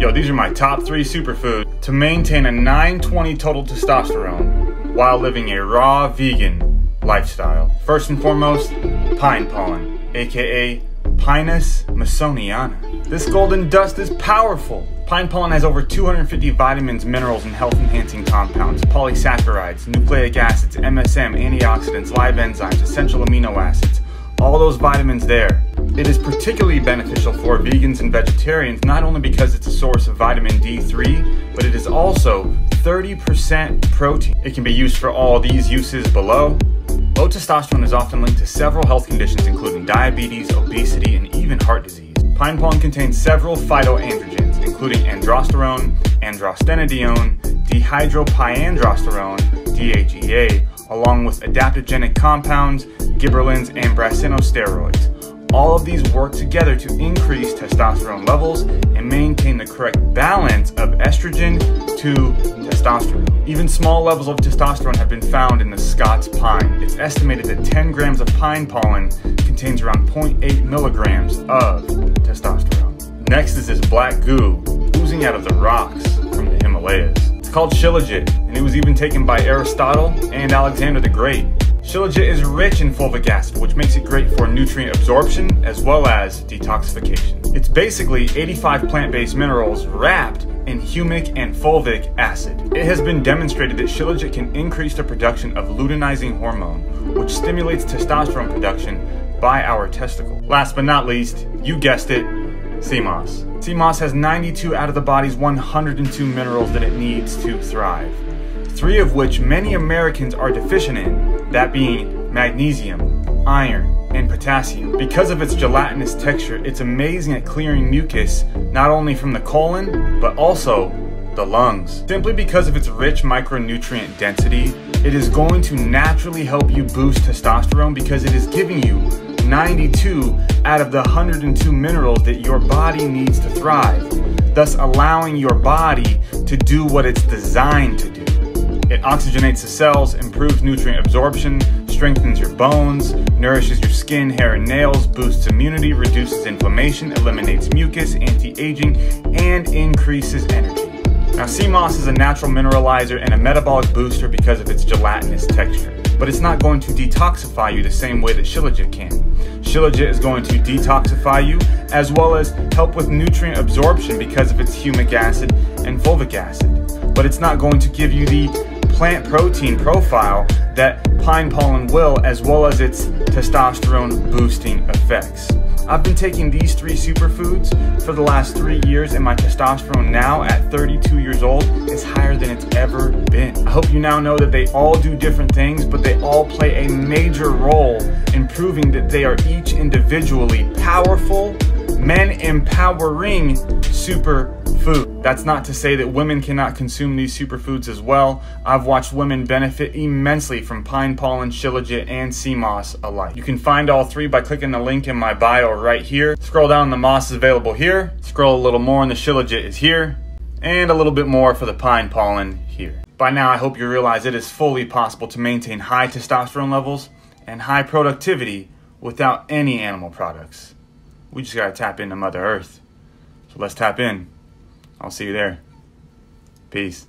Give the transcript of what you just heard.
Yo, these are my top three superfoods to maintain a 920 total testosterone while living a raw vegan lifestyle. First and foremost, pine pollen, aka Pinus massoniana. This golden dust is powerful. Pine pollen has over 250 vitamins, minerals, and health enhancing compounds, polysaccharides, nucleic acids, MSM, antioxidants, live enzymes, essential amino acids, all those vitamins there. It is particularly beneficial for vegans and vegetarians not only because it's a source of vitamin D3, but it is also 30% protein. It can be used for all these uses below. Low testosterone is often linked to several health conditions including diabetes, obesity, and even heart disease. Pine pollen contains several phytoandrogens including androsterone, androstenedione, dehydroepiandrosterone, DHEA, along with adaptogenic compounds, gibberellins, and brassinosteroids. All of these work together to increase testosterone levels and maintain the correct balance of estrogen to testosterone. Even small levels of testosterone have been found in the Scots pine. It's estimated that 10 grams of pine pollen contains around 0.8 milligrams of testosterone. Next is this black goo oozing out of the rocks from the Himalayas. It's called shilajit, and it was even taken by Aristotle and Alexander the Great. Shilajit is rich in fulvic acid, which makes it great for nutrient absorption as well as detoxification. It's basically 85 plant-based minerals wrapped in humic and fulvic acid. It has been demonstrated that shilajit can increase the production of luteinizing hormone, which stimulates testosterone production by our testicle. Last but not least, you guessed it, sea moss. Has 92 out of the body's 102 minerals that it needs to thrive three of which many Americans are deficient in, that being magnesium, iron, and potassium. Because of its gelatinous texture, it's amazing at clearing mucus not only from the colon, but also the lungs. Simply because of its rich micronutrient density, it is going to naturally help you boost testosterone because it is giving you 92 out of the 102 minerals that your body needs to thrive, thus allowing your body to do what it's designed to do. It oxygenates the cells, improves nutrient absorption, strengthens your bones, nourishes your skin, hair, and nails, boosts immunity, reduces inflammation, eliminates mucus, anti-aging, and increases energy. Now, sea moss is a natural mineralizer and a metabolic booster because of its gelatinous texture, but it's not going to detoxify you the same way that shilajit can. Shilajit is going to detoxify you as well as help with nutrient absorption because of its humic acid and fulvic acid, but it's not going to give you the plant protein profile that pine pollen will, as well as its testosterone boosting effects. I've been taking these three superfoods for the last three years, and my testosterone now at 32 years old is higher than it's ever been. I hope you now know that they all do different things, but they all play a major role in proving that they are each individually powerful, men empowering super food. That's not to say that women cannot consume these superfoods as well. I've watched women benefit immensely from pine pollen, shilajit, and sea moss alike. You can find all three by clicking the link in my bio right here. Scroll down, the moss is available here. Scroll a little more and the shilajit is here. And a little bit more for the pine pollen here. By now, I hope you realize it is fully possible to maintain high testosterone levels and high productivity without any animal products. We just gotta tap into Mother Earth. So let's tap in. I'll see you there. Peace.